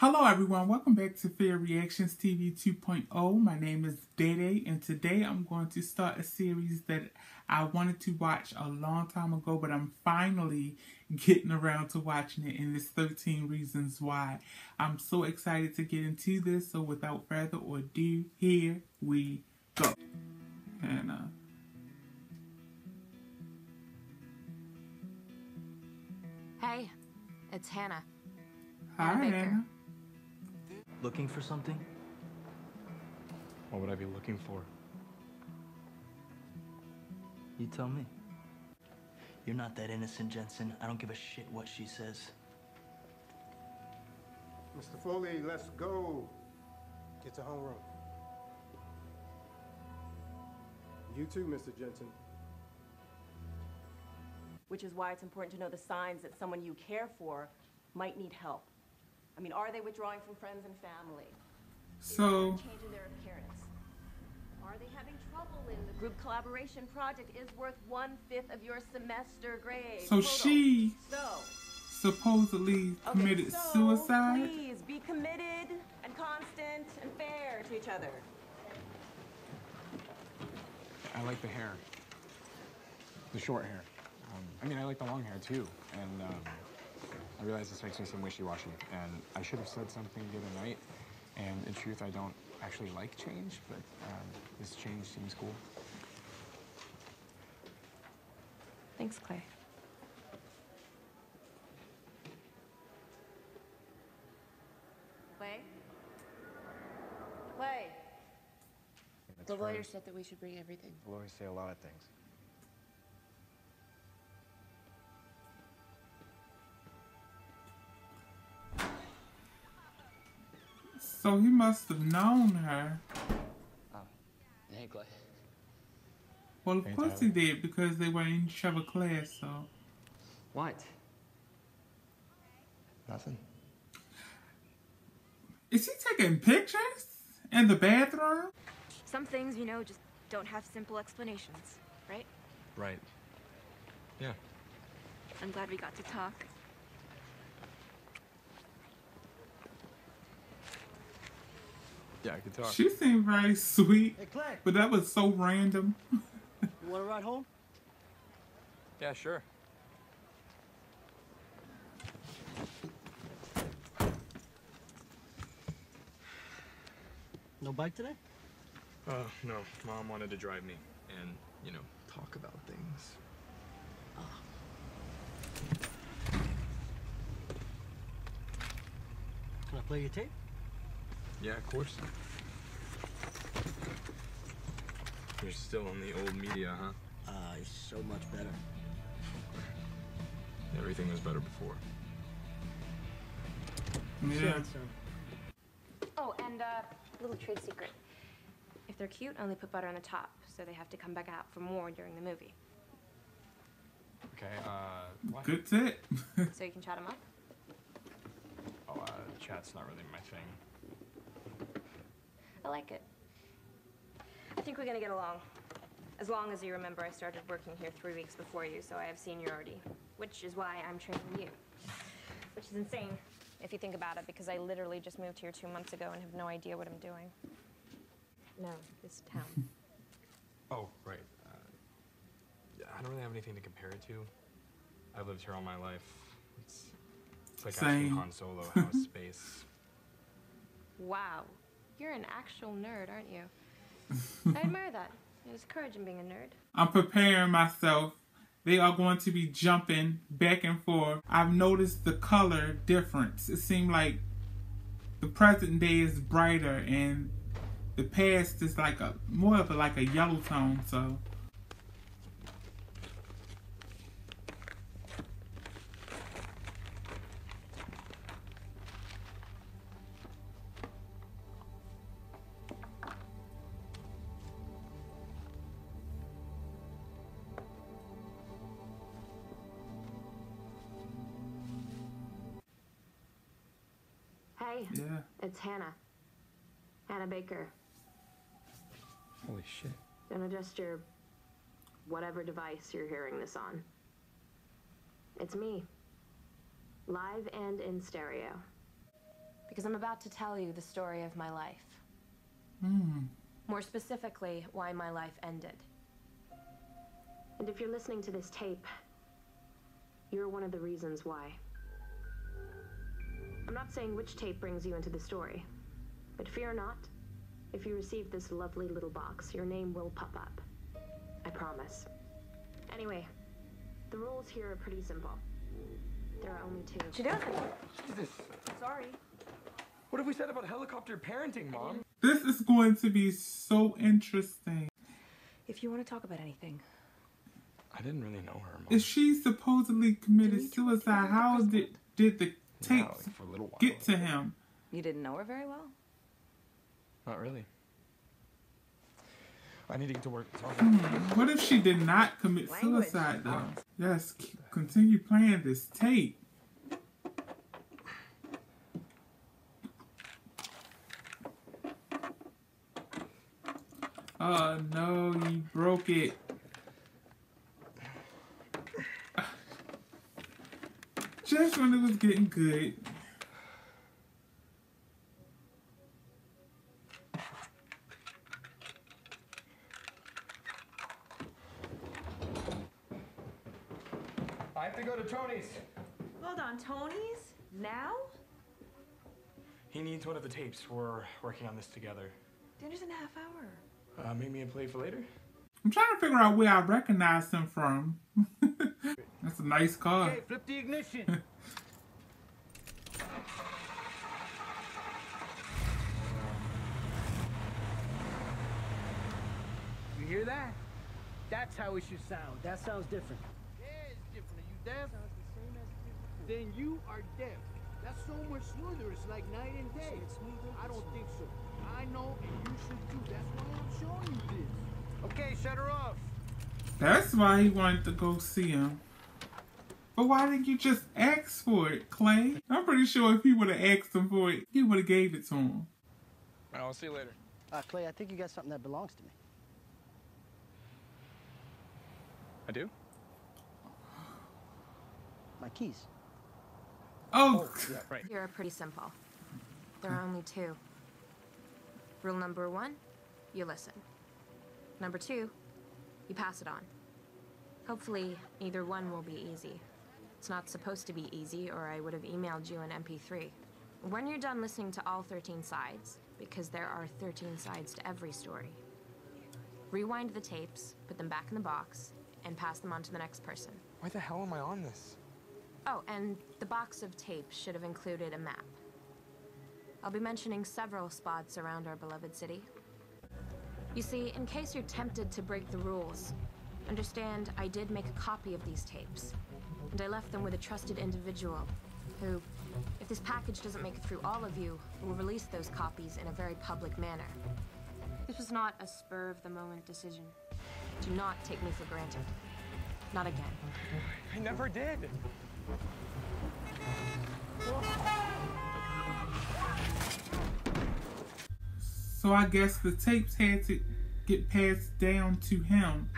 Hello everyone, welcome back to Fear Reactions TV 2.0. My name is Dede and today I'm going to start a series that I wanted to watch a long time ago but I'm finally getting around to watching it and it's 13 reasons why. I'm so excited to get into this so without further ado, here we go. Hannah. Uh, hey, it's Hannah. Hi Hannah Baker. Hannah. Looking for something? What would I be looking for? You tell me. You're not that innocent, Jensen. I don't give a shit what she says. Mr. Foley, let's go. Get to homeroom. You too, Mr. Jensen. which is why it's important to know the signs that someone you care for might need help. I mean, are they withdrawing from friends and family? So, a change in their appearance? Are they having trouble in the group collaboration project is worth one fifth of your semester grade? so total. she So, supposedly okay, committed so suicide? Please be committed and constant and fair to each other. I like the hair. The short hair. Um, I mean, I like the long hair too. And um, I realize this makes me seem wishy-washy. And I should have said something the other night. And in truth, I don't actually like change, but um, this change seems cool. Thanks, Clay. Clay? Clay? The lawyer said that we should bring everything. The Lawyers say a lot of things. So he must have known her. Oh. Hey, Clay. Well, of Hey, course he did because they were in each other class. So What? Nothing. is he taking pictures in the bathroom? Some things, you know, just don't have simple explanations, right? Right. Yeah. I'm glad we got to talk. Yeah, I could talk. She seemed very sweet, Hey, but that was so random. You want to ride home? Yeah, sure. No bike today? Oh, no. Mom wanted to drive me and, you know, talk about things. Can I play your tape? Yeah, of course. You're still on the old media, huh? Ah, it's so much better. Everything was better before. Yeah. Oh, and uh, little trade secret. If they're cute, only put butter on the top, so they have to come back out for more during the movie. Okay, uh, what? Good tip. So you can chat them up. Oh, uh, chat's not really my thing. I like it. I think we're gonna get along. As long as you remember I started working here three weeks before you, so I have seniority. Which is why I'm training you. Which is insane, if you think about it, because I literally just moved here two months ago and have no idea what I'm doing. No, this town. Oh, right. Uh, I don't really have anything to compare it to. I've lived here all my life. It's, it's like asking Same. Han Solo how is space. wow. You're an actual nerd, aren't you? I admire that. There's courage in being a nerd. I'm preparing myself. They are going to be jumping back and forth. I've noticed the color difference. It seemed like the present day is brighter and the past is like a more of a, like a yellow tone. So Hey, yeah, it's Hannah. Hannah Baker. Holy shit. Don't adjust your whatever device you're hearing this on. It's me. Live and in stereo. Because I'm about to tell you the story of my life. Hmm. More specifically, why my life ended. And if you're listening to this tape, you're one of the reasons why. I'm not saying which tape brings you into the story, but fear not. If you receive this lovely little box, your name will pop up. I promise. Anyway, the rules here are pretty simple. There are only two. What you doing? Jesus. Sorry. What have we said about helicopter parenting, Mom? This is going to be so interesting. If you want to talk about anything, I didn't really know her, Mom. If she supposedly committed suicide, how did did the Yeah, tapes like for a little while. get to him? you didn't know her very well. Not really. I need to get to work. It's Hmm. What if she did not commit Language. suicide though? Yes, continue playing this tape. Oh no, you broke it. Just when it was getting good. I have to go to Tony's. Hold on, Tony's? Now? He needs one of the tapes. We're working on this together. Dinner's in a half hour. Uh, meet me and play for later. I'm trying to figure out where I recognize him from. That's a nice car. Okay, flip the ignition. you hear that? That's how it should sound. That sounds different. Yeah, it's different. Are you deaf? Sounds the same as it before. Then you are deaf. That's so much smoother. It's like night and day. I don't think so. I know, and you should too. That's why I'm showing you this. Okay, shut her off. That's why he wanted to go see him. But why didn't you just ask for it, Clay? I'm pretty sure if he would have asked him for it, he would have gave it to him. I'll see you later. Uh, Clay, I think you got something that belongs to me. I do? My keys. Oh, Yeah, right. Here are pretty simple. There are only two. Rule number one, you listen. Number two, you pass it on. Hopefully, either one will be easy. It's not supposed to be easy, or I would have emailed you an MP3. When you're done listening to all 13 sides, because there are 13 sides to every story, rewind the tapes, put them back in the box, and pass them on to the next person. Why the hell am I on this? Oh, and the box of tapes should have included a map. I'll be mentioning several spots around our beloved city. You see, in case you're tempted to break the rules, understand I did make a copy of these tapes, and I left them with a trusted individual who, if this package doesn't make it through all of you, will release those copies in a very public manner. This was not a spur of the moment decision. Do not take me for granted. Not again. I never did. so I guess the tapes had to get passed down to him.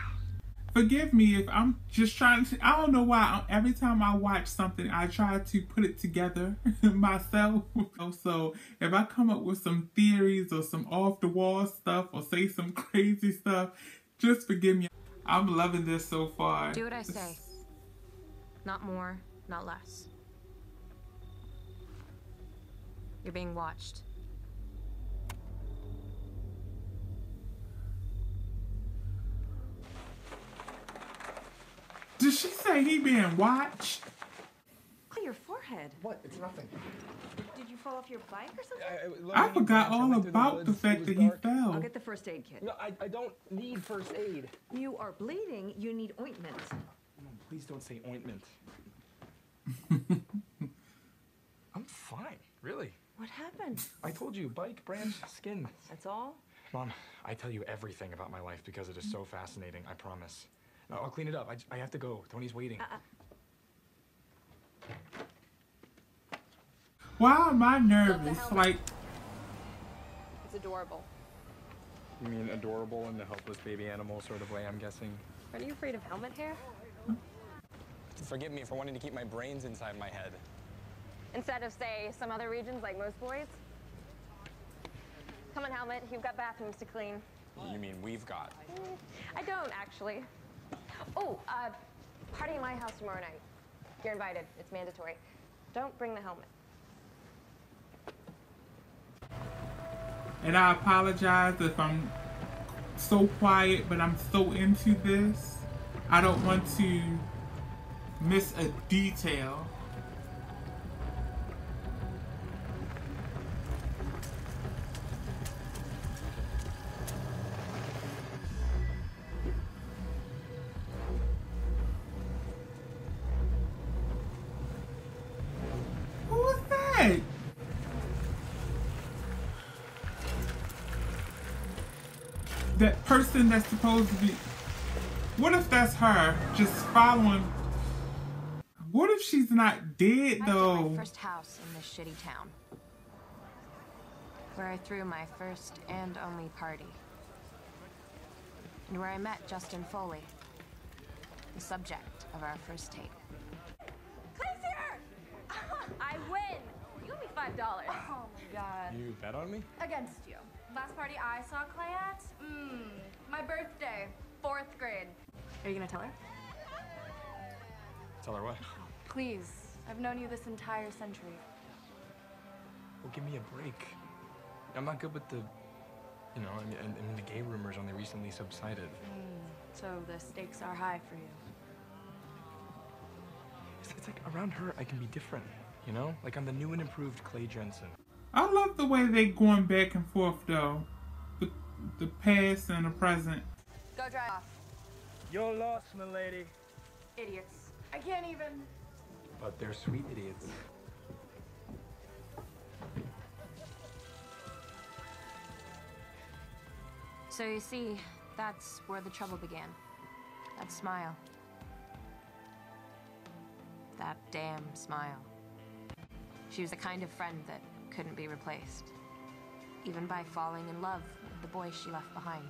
Forgive me if I'm just trying to. I don't know why. Every time I watch something, I try to put it together myself. So if I come up with some theories or some off the wall stuff or say some crazy stuff, just forgive me. I'm loving this so far. Do what I say. Not more, not less. You're being watched. Did she say he being watched? Oh, your forehead. What? It's nothing. Did you fall off your bike or something? I forgot all about the fact that he fell. I'll get the first aid kit. No, I, I don't need first aid. You are bleeding. You need ointment. Mom, please don't say ointment. I'm fine, really. What happened? I told you, bike, branch, skin. That's all? Mom, I tell you everything about my life because it is so fascinating, I promise. No, I'll clean it up. I have to go. Tony's waiting. Uh, uh. Why am I nervous? Like, It's adorable. You mean adorable in the helpless baby animal sort of way, I'm guessing? Are you afraid of helmet hair? Forgive me for wanting to keep my brains inside my head. Instead of, say, some other regions like most boys. Come on, Helmet. You've got bathrooms to clean. You mean we've got? I don't, actually. Oh, uh, party at my house tomorrow night. You're invited. It's mandatory. Don't bring the helmet. And I apologize if I'm so quiet, but I'm so into this. I don't want to miss a detail. Person that's supposed to be. What if that's her just following? What if she's not dead My though? first house in this shitty town. Where I threw my first and only party. And where I met Justin Foley. The subject of our first tape. Clay's here! I win! You owe me five dollars. Oh my god. You bet on me? Against you. Last party I saw Clay at? Mmm. My birthday. Fourth grade. Are you gonna tell her? Tell her what? Please. I've known you this entire century. Well, give me a break. I'm not good with the, you know, I mean, and, and the gay rumors only recently subsided. Mm. So the stakes are high for you. It's, it's like around her, I can be different, you know? Like I'm the new and improved Clay Jensen. I love the way they're going back and forth though. The, the past and the present. Go drive off. You're lost, milady. Idiots. I can't even. But they're sweet idiots. So you see, that's where the trouble began. That smile. That damn smile. She was the kind of friend that couldn't be replaced. Even by falling in love with the boy she left behind.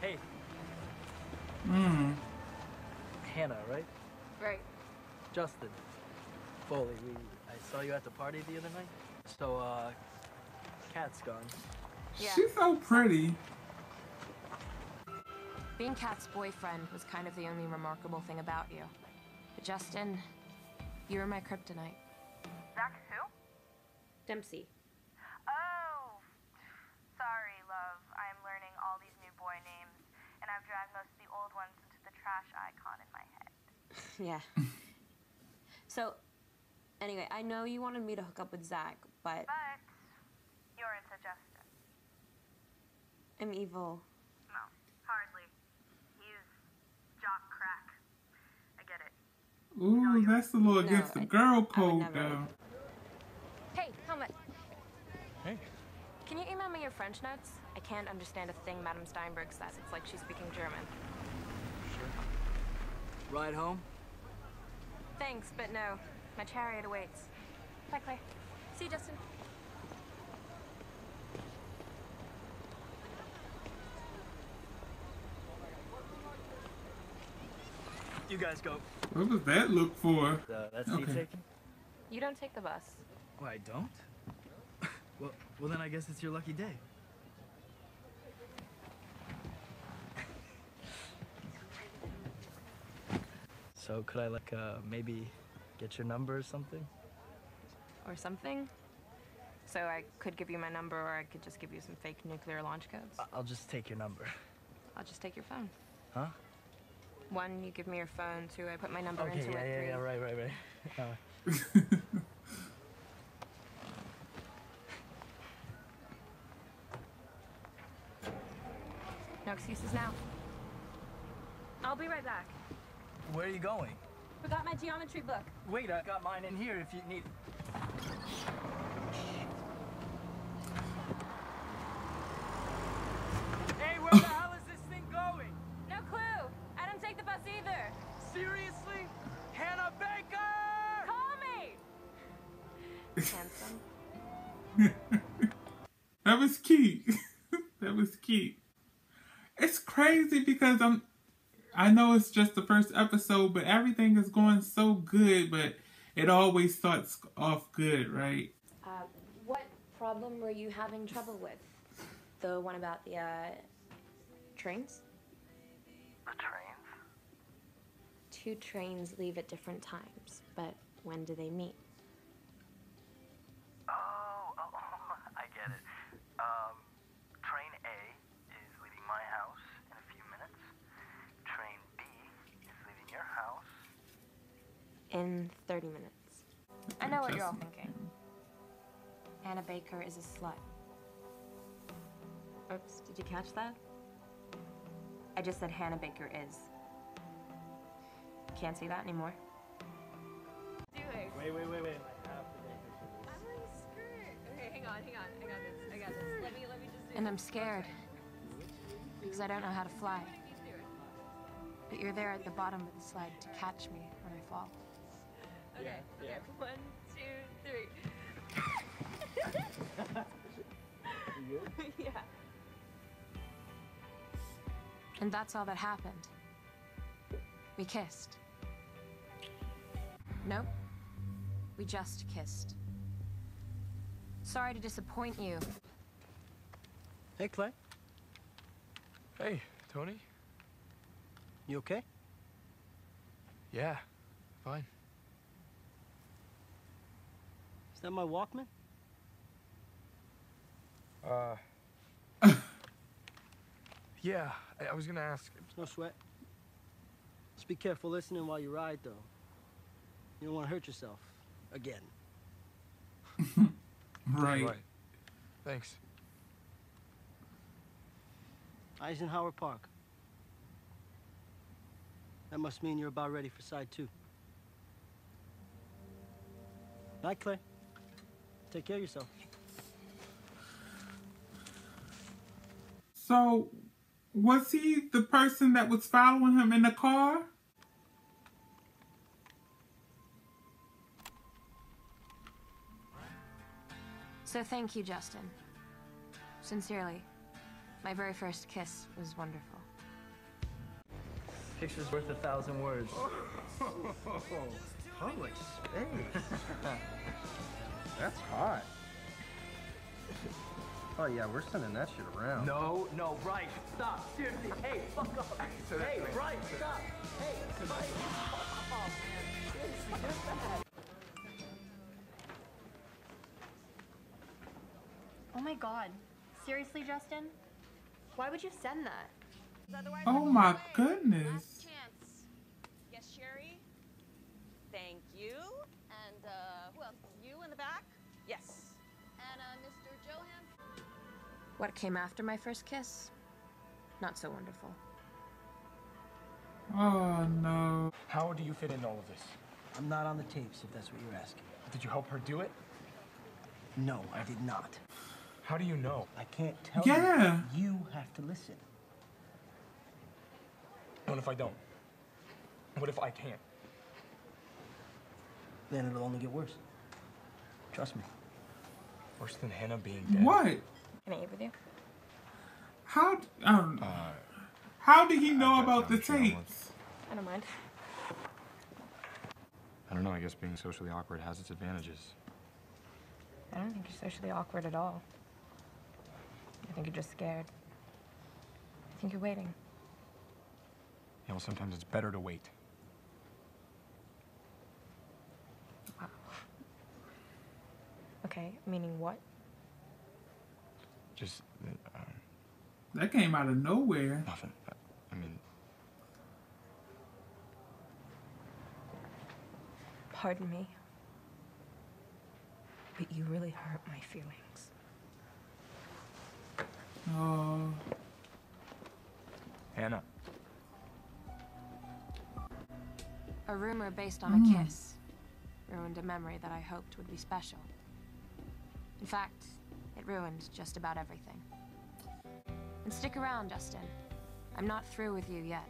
Hey, Mm. Hannah, right? Right. Justin. Foley, we I saw you at the party the other night. So uh Kat's gone. Yeah. She's so pretty. Being Kat's boyfriend was kind of the only remarkable thing about you. But Justin, you were my kryptonite. Zach who? Dempsey. Oh, sorry, love. I'm learning all these new boy names, and I've dragged most of the old ones into the trash icon in my head. Yeah. so, anyway, I know you wanted me to hook up with Zach, but But you're into Justin. I'm evil. No, hardly. He's jock crack. I get it. Ooh, that's a little No, against the I- girl code never. though. Hey, Helmet. Hey. Can you email me your French notes? I can't understand a thing Madame Steinberg says. It's like she's speaking German. Ride home? Thanks, but no. My chariot awaits. Bye, Claire. See you, Justin. You guys go. What was that look for? Uh, that's Okay. taken? You don't take the bus. Oh, I don't? well, well then I guess it's your lucky day. So could I like uh, maybe get your number or something? Or something. So I could give you my number, or I could just give you some fake nuclear launch codes. I- I'll just take your number. I'll just take your phone. Huh? One, you give me your phone. Two, I put my number Okay, into yeah, it. yeah, Three, yeah, right, right, right. Uh, No excuses now. I'll be right back. Where are you going? Forgot my geometry book. Wait, I got mine in here if you need. Hey, where the hell is this thing going? No clue. I don't take the bus either. Seriously? Hannah Baker! Call me. Handsome. That was cute. that was cute. It's crazy because I'm I know it's just the first episode, but everything is going so good, but it always starts off good, right? Uh, what problem were you having trouble with? The one about the, uh, trains? The trains? Two trains leave at different times, but when do they meet? Oh, oh, I get it. Um, train A is leaving my house in a few minutes. Train B is leaving your house. In 30 minutes. I know what you're all thinking. Hannah Baker is a slut. Oops, did you catch that? I just said Hannah Baker is. Can't say that anymore. Doing. Wait, wait, wait, wait. I have to make I'm wearing a skirt. Okay, hang on, hang on. I got this. I got this. Let me, let me just do And I'm scared. Because I don't know how to fly. But you're there at the bottom of the sled to catch me when I fall. Okay, okay. One, two, three. yeah. And that's all that happened. We kissed. Nope. We just kissed. Sorry to disappoint you. Hey, Clay. Hey, Tony. You okay? Yeah, fine. Is that my Walkman? Uh. yeah, I, I was gonna ask. No sweat. Just be careful listening while you ride, though. You don't want to hurt yourself. Again. Right. Right. Thanks. Eisenhower Park. That must mean you're about ready for side two. Night, Clay. Take care of yourself. So, was he the person that was following him in the car? So thank you, Justin. Sincerely. My very first kiss was wonderful. Picture's worth a thousand words. Public space. That's hot. Oh yeah, we're sending that shit around. No, no, Bryce, stop. Seriously, hey, fuck off. Hey, Bryce, stop. Hey, Bryce, fuck off, man. Seriously, just that. Oh my god. Seriously, Justin? Why would you send that? Oh my goodness. What came after my first kiss? Not so wonderful. Oh no. How do you fit in all of this? I'm not on the tapes, if that's what you're asking. Did you help her do it? No, I did not. How do you know? I can't tell Yeah. you. You have to listen. What if I don't? What if I can't? Then it'll only get worse. Trust me. Worse than Hannah being dead. What? Can I eat with you? How? Um, how did he know I've about the time tapes? I don't mind. I don't know. I guess being socially awkward has its advantages. I don't think you're socially awkward at all. I think you're just scared. I think you're waiting. Yeah, well, sometimes it's better to wait. Wow. Okay, meaning what? Just uh, That came out of nowhere. nothing. I- I mean, Pardon me. But you really hurt my feelings. Oh. Hannah. A rumor based on Mm. a kiss ruined a memory that I hoped would be special. In fact, it ruined just about everything. And stick around, Justin. I'm not through with you yet.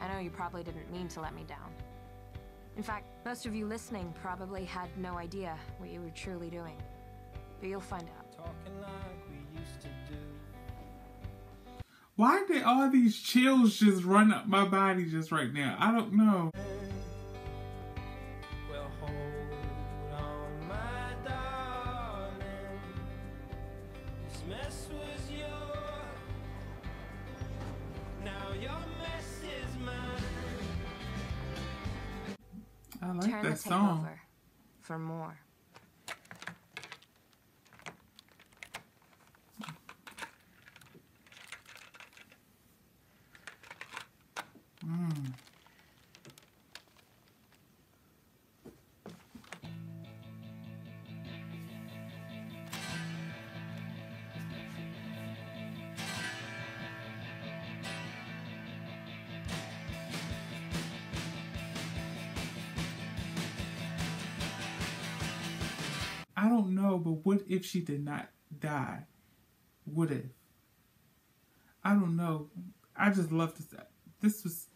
I know you probably didn't mean to let me down. In fact, most of you listening probably had no idea what you were truly doing. But you'll find out. Talking like we used to do. Why did all these chills just run up my body just right now? I don't know. Song. takeover for more. I don't know, but what if she did not die? What if? I don't know. I just love this. This was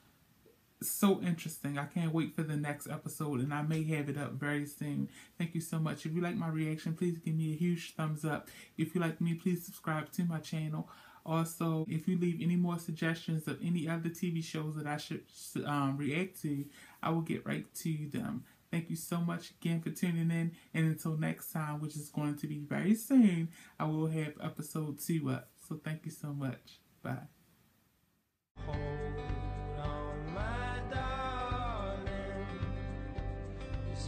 so interesting. I can't wait for the next episode, and I may have it up very soon. Thank you so much. If you like my reaction, please give me a huge thumbs up. If you like me, please subscribe to my channel. Also, if you leave any more suggestions of any other TV shows that I should um, react to, I will get right to them. Thank you so much again for tuning in. And until next time, which is going to be very soon, I will have episode two up. So thank you so much. Bye.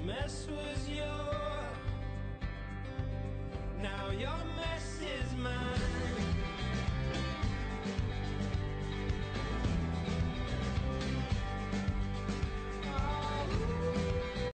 mess was yours. Now you're.